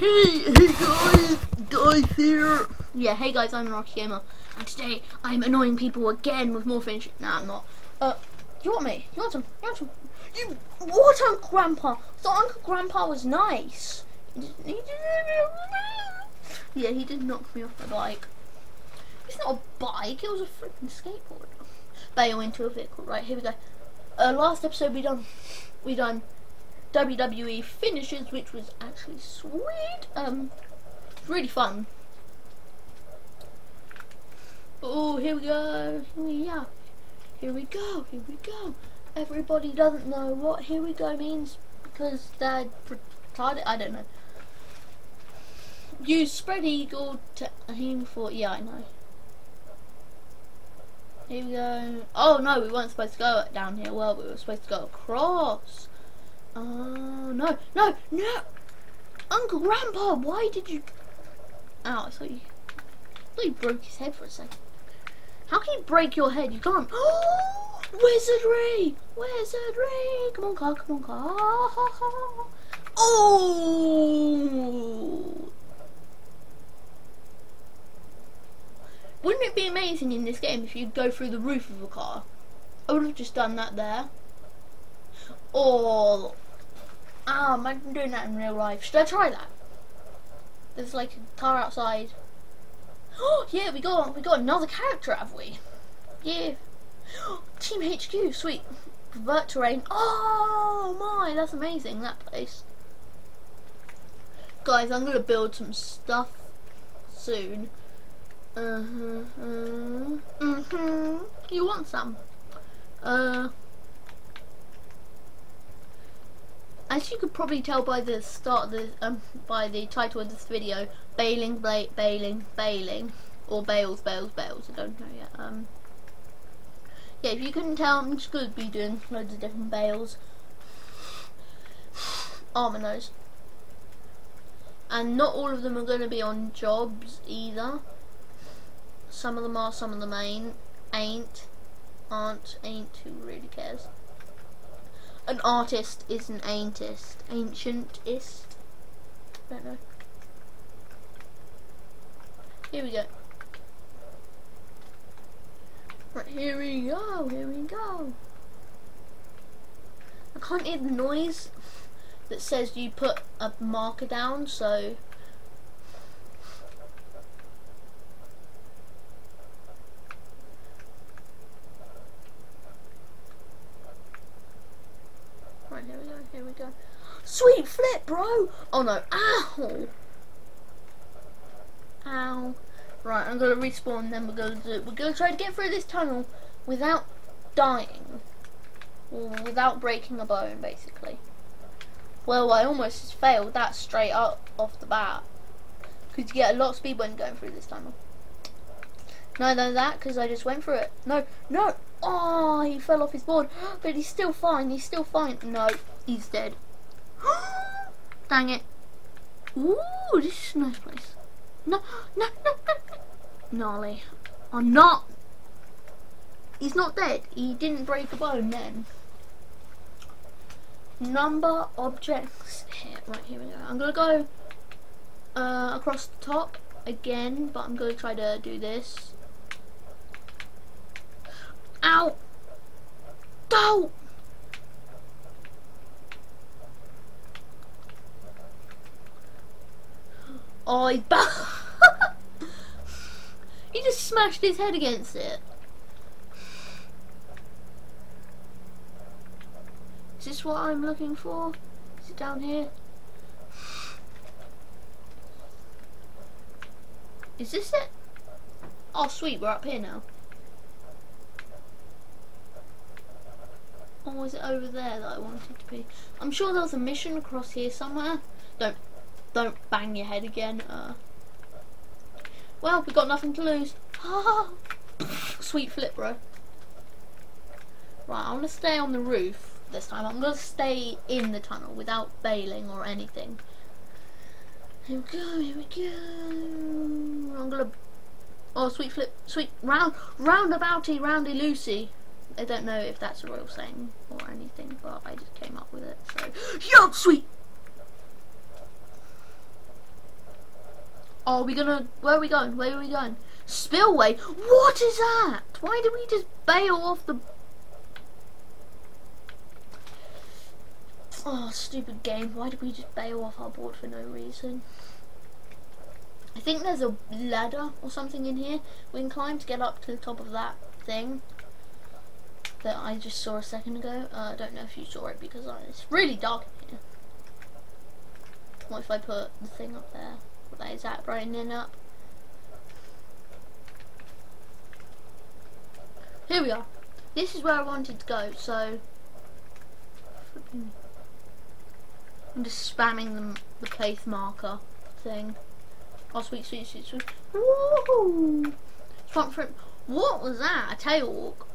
Hey, hey guys, guys here. Yeah, hey guys, I'm Rocket Gamer, and today I'm annoying people again with more finish. Nah, I'm not. Uh, you want me? You want some? You want some? You what, Uncle Grandpa? Thought Uncle Grandpa was nice. He yeah, he did knock me off the bike. It's not a bike. It was a freaking skateboard. Bail into a vehicle. Right here we go. Uh, last episode we done we done WWE finishes, which was actually sweet. Um, really fun. Oh, here we go. Here we are. Here we go. Here we go. Everybody doesn't know what "here we go" means because they're retarded. I don't know. Use spread eagle to aim for. Yeah, I know. Here we go. Oh no, we weren't supposed to go down here. Well, we were supposed to go across. Oh, no, no, no! Uncle Grandpa, why did you... Oh, I thought you... I thought you broke his head for a second. How can you break your head? You can't. Oh, wizardry! Wizardry! Come on, car, come on, car. Oh! Wouldn't it be amazing in this game if you'd go through the roof of a car? I would have just done that there. Or, ah, imagine doing that in real life. Should I try that? There's like a car outside. Oh, yeah, we got we got another character, have we? Yeah. Team HQ, sweet. Vert terrain. Oh my, that's amazing. That place. Guys, I'm gonna build some stuff soon. Uh huh. Uh, uh huh. You want some? Uh. As you could probably tell by the start the um, by the title of this video, bailing, ba bailing, bailing, or bales, bales, bales. I don't know yet. Um, yeah, if you couldn't tell, I'm just to be doing loads of different bales. Nose. And not all of them are going to be on jobs either. Some of them are, some of them ain't. Ain't. Aren't. Ain't. Who really cares? An artist is an ancient, ancientist. Don't know. Here we go. Right, here we go, here we go. I can't hear the noise that says you put a marker down, so Sweet flip, bro! Oh no, ow! Ow. Right, I'm gonna respawn then we're gonna do we're gonna try to get through this tunnel without dying. Or without breaking a bone, basically. Well, I almost just failed that straight up off the bat. Because you get a lot of speed when going through this tunnel. No, no, that, because I just went through it. No, no! Oh, he fell off his board. But he's still fine, he's still fine. No, he's dead. Dang it. Ooh, this is a nice place. No, no, no, no, no. Gnarly. I'm not. He's not dead. He didn't break a bone then. Number objects here. Right, here we go. I'm going to go uh, across the top again, but I'm going to try to do this. Ow! Don't! He, he just smashed his head against it. Is this what I'm looking for? Is it down here? Is this it? Oh sweet, we're up here now. Or was it over there that I wanted to be? I'm sure there was a mission across here somewhere. Don't don't bang your head again. Uh, well, we've got nothing to lose. Sweet flip, bro. Right, I'm going to stay on the roof this time. I'm going to stay in the tunnel without bailing or anything. Here we go, here we go. I'm going to... Oh, sweet flip, sweet round, roundabouty, roundy loosey. I don't know if that's a real saying or anything, but I just came up with it. So, yo, sweet are we gonna? Where are we going? Where are we going? Spillway. What is that? Why did we just bail off the? Oh, stupid game. Why did we just bail off our board for no reason? I think there's a ladder or something in here we can climb to get up to the top of that thing that I just saw a second ago. Uh, I don't know if you saw it because it's really dark in here. What if I put the thing up there? That is that brightening up. Here we are. This is where I wanted to go, so I'm just spamming the, the place marker thing. Oh, sweet, sweet, sweet, sweet. Woo! What was that? A tail walk?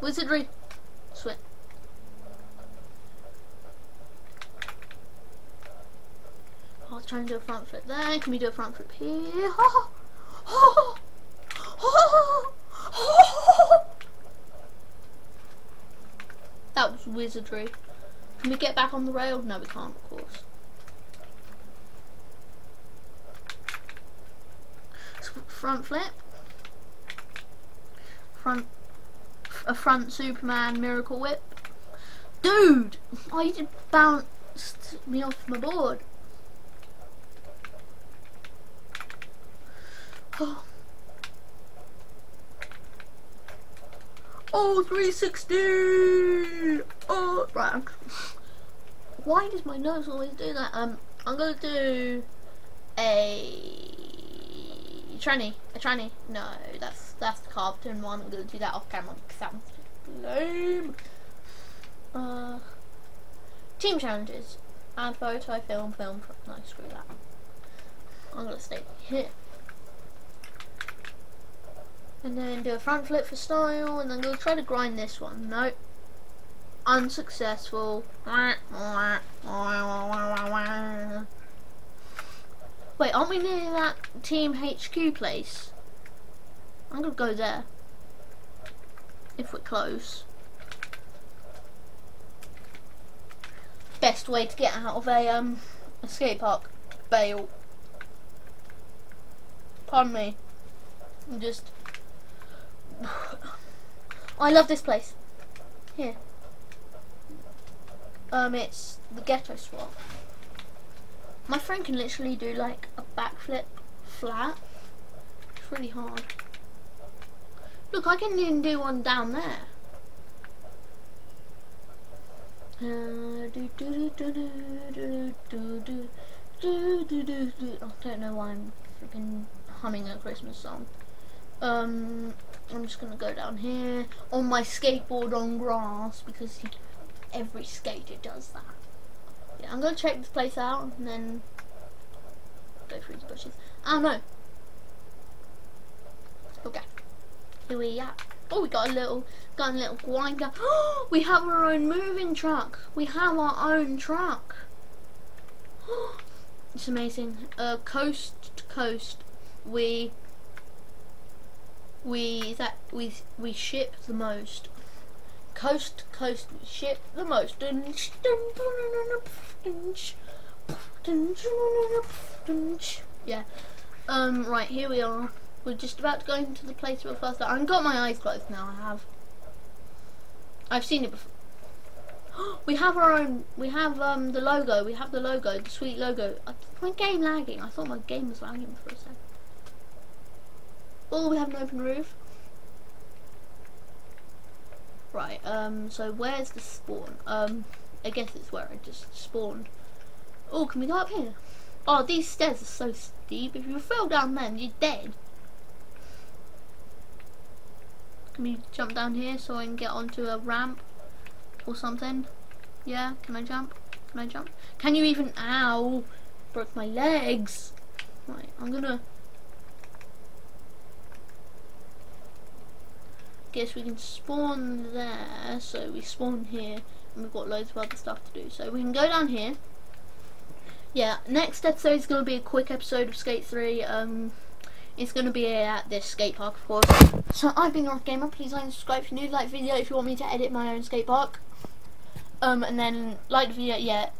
Wizardry. Sweet. I was trying to do a front flip there. Can we do a front flip here? That was wizardry. Can we get back on the rail? No, we can't, of course. Front flip. Front, a front Superman miracle whip. Dude! I just bounced me off my board. Oh. Oh, 360! Oh, right. Why does my nose always do that? Um, I'm gonna do a tranny, a tranny. No, that's that's the Carlton one. I'm gonna do that off camera because that one's lame. Uh, team challenges. Add photo, film, film. No, screw that. I'm gonna stay here and then do a front flip for style and then go try to grind this one. Nope. Unsuccessful. Wait, aren't we near that Team HQ place? I'm gonna go there. If we're close. Best way to get out of a um a skate park. Bail. Pardon me. I'm just I love this place. Here. Um, it's the ghetto swap. My friend can literally do like a backflip flat. It's really hard. Look, I can even do one down there. I don't know why I'm freaking humming a Christmas song. Um, I'm just gonna go down here on my skateboard on grass because he, every skater does that. Yeah, I'm gonna check this place out and then go through the bushes. Oh no. Okay. Here we are. Oh, we got a little, got a little grinder. We have our own moving truck. We have our own truck. it's amazing. Uh, coast to coast, we we that we we ship the most. Coast coast we ship the most. Yeah. Um right, here we are. We're just about to go into the place real fast. I've got my eyes closed now, I have. I've seen it before. we have our own we have um the logo, we have the logo, the sweet logo. my game lagging. I thought my game was lagging for a second. Oh, we have an open roof. Right, um, so where's the spawn? Um, I guess it's where I just spawned. Oh, can we go up here? Oh, these stairs are so steep. If you fell down them, you're dead. Can we jump down here so I can get onto a ramp or something? Yeah, can I jump? Can I jump? Can you even, ow, broke my legs. Right, I'm gonna guess we can spawn there, so we spawn here, and we've got loads of other stuff to do. So we can go down here. Yeah, next episode is going to be a quick episode of Skate 3. Um, it's going to be at this skate park, of course. So I've been Rocket Gamer. Please like and subscribe if you're new. Like video if you want me to edit my own skate park. Um, and then like the video. Yeah,